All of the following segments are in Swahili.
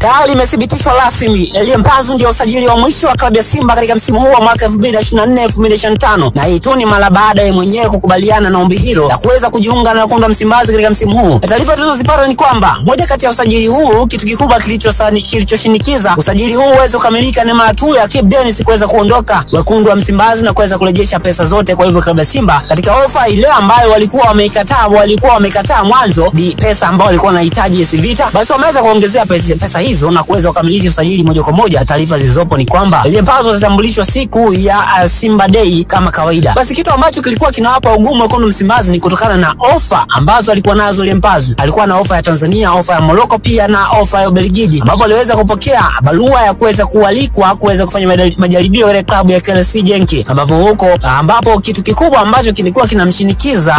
Tayari imethibitishwa rasmi Elie Mpanzu ndio usajili wa mwisho wa klabu ya Simba katika msimu huu wa mwaka 2024 2025, na hii tu ni mara baada ya mwenyewe kukubaliana na ombi hilo la kuweza kujiunga na wekundu wa Msimbazi katika msimu huu. Taarifa tulizozipata ni kwamba moja kati ya usajili huu, kitu kikubwa kilichoshinikiza usajili huu uweze kukamilika ni mara tu ya Kibu Denis kuweza kuondoka wekundu wa Msimbazi na kuweza kurejesha pesa zote. Kwa hivyo klabu ya Simba katika ofa ile ambayo walikuwa wameikataa walikuwa wamekataa mwanzo, ni pesa ambayo walikuwa wanahitaji AS Vita, basi wameweza kuongezea pesa, pesa hizo na kuweza kukamilisha usajili moja kwa moja. Taarifa zilizopo ni kwamba Elie zitambulishwa siku ya uh, Simba Day kama kawaida. Basi kitu ambacho kilikuwa kinawapa ugumu wekundu Msimbazi ni kutokana na ofa ambazo alikuwa nazo Elie Alikuwa na ofa ya Tanzania, ofa ya Moroko pia na ofa ya Ubelgiji, ambapo aliweza kupokea barua ya kuweza kualikwa kuweza kufanya majaribio ile klabu ya KRC Genk, ambapo huko ambapo kitu kikubwa ambacho kilikuwa kinamshinikiza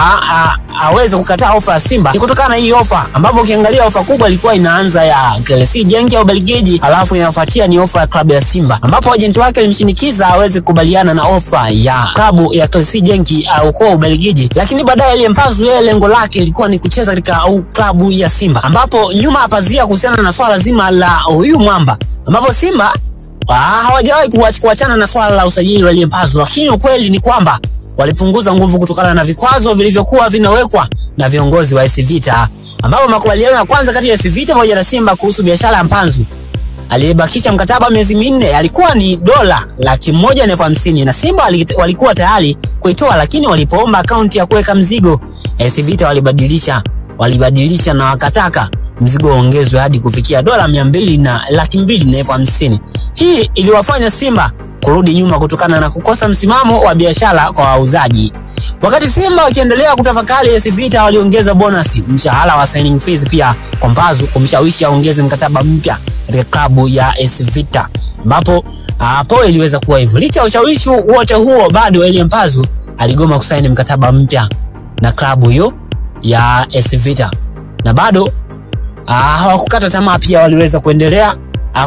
aweze kukataa ofa ya Simba ni kutokana na hii ofa, ambapo ukiangalia ofa kubwa ilikuwa inaanza ya KRC Genk ya Ubelgiji, alafu inafuatia ni ofa ya klabu ya Simba, ambapo ajenti wake alimshinikiza aweze kukubaliana na ofa ya klabu ya KRC Genk huko Ubelgiji, lakini baadaye Aliyempazu yeye lengo lake ilikuwa ni kucheza katika klabu ya Simba, ambapo nyuma ya pazia kuhusiana na swala zima la huyu mwamba, ambapo Simba hawajawahi kuachana na swala la usajili wa Aliyempazu, lakini ukweli ni kwamba walipunguza nguvu kutokana na vikwazo vilivyokuwa vinawekwa na viongozi wa AS Vita, ambapo makubaliano ya kwanza kati ya AS Vita pamoja na Simba kuhusu biashara ya Mpanzu aliyebakisha mkataba miezi minne alikuwa ni dola laki moja na elfu hamsini na Simba walikuwa tayari kuitoa, lakini walipoomba akaunti ya kuweka mzigo AS Vita walibadilisha walibadilisha na wakataka mzigo waongezwe hadi kufikia dola mia mbili na laki mbili na elfu hamsini. Hii iliwafanya Simba kurudi nyuma kutokana na kukosa msimamo wa biashara kwa wauzaji. Wakati Simba wakiendelea kutafakari, AS Vita waliongeza bonasi mshahara wa signing fees pia kwa Mbazu kumshawishi aongeze mkataba mpya katika klabu ya AS Vita, ambapo hapo iliweza kuwa hivyo. Licha ya ushawishi wote huo, bado Elie Mbazu aligoma kusaini mkataba mpya na klabu hiyo ya AS Vita, na bado hawakukata tamaa, pia waliweza kuendelea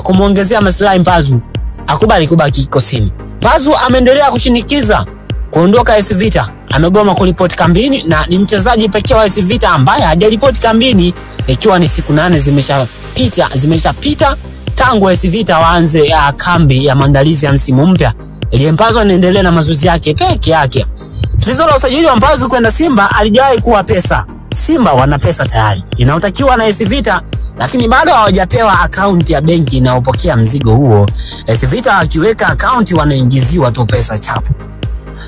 kumwongezea maslahi Mpanzu akubali kubaki kikosini. Pazu ameendelea kushinikiza kuondoka AS Vita, amegoma kuripoti kambini na ni mchezaji pekee wa AS Vita ambaye hajaripoti kambini, ikiwa ni siku nane zimeshapita zimeshapita tangu AS Vita waanze uh, kambi ya maandalizi ya msimu mpya. Elie Mpanzu anaendelea na mazoezi yake peke yake. Tatizo la usajili wa Mpanzu kwenda Simba alijawahi kuwa pesa. Simba wana pesa tayari inayotakiwa na AS Vita lakini bado hawajapewa akaunti ya benki inayopokea mzigo huo. AS Vita wakiweka akaunti wanaingiziwa tu pesa chapu.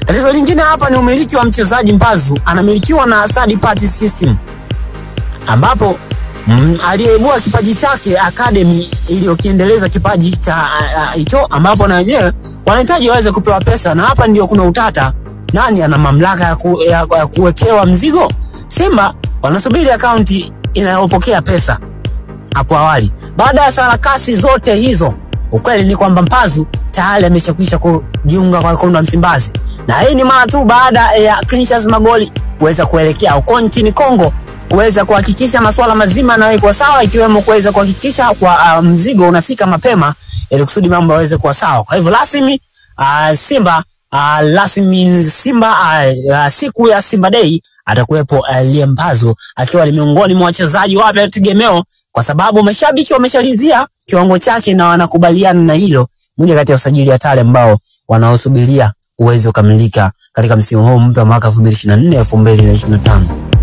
Tatizo lingine hapa ni umiliki wa mchezaji Mbazu, anamilikiwa na third party system, ambapo mm, aliyeibua kipaji chake academy iliyokiendeleza kipaji cha hicho, ambapo na wenyewe wanahitaji waweze kupewa pesa, na hapa ndio kuna utata. Nani ana mamlaka ya, ku, ya, ya kuwekewa mzigo? Simba wanasubiri akaunti inayopokea pesa hapo awali. Baada ya sarakasi zote hizo, ukweli ni kwamba Mpanzu tayari ameshakwisha kujiunga kwa wekundu wa Msimbazi, na hii ni mara tu baada ya Clatous Magoli kuweza kuelekea huko nchini Kongo kuweza kuhakikisha masuala mazima yanawekwa sawa, ikiwemo kuweza kuhakikisha kwa uh, mzigo unafika mapema ili kusudi mambo yaweze kuwa sawa. Kwa hivyo rasmi uh, Simba uh, rasmi Simba uh, uh, siku ya Simba Day atakuwepo uh, Mpanzu akiwa ni miongoni mwa wachezaji wapya tegemeo, kwa sababu mashabiki wameshalizia kiwango chake na wanakubaliana na hilo. Moja kati ya usajili hatari ambao wanaosubiria uweze kukamilika katika msimu huu mpya mwaka 2024 2025.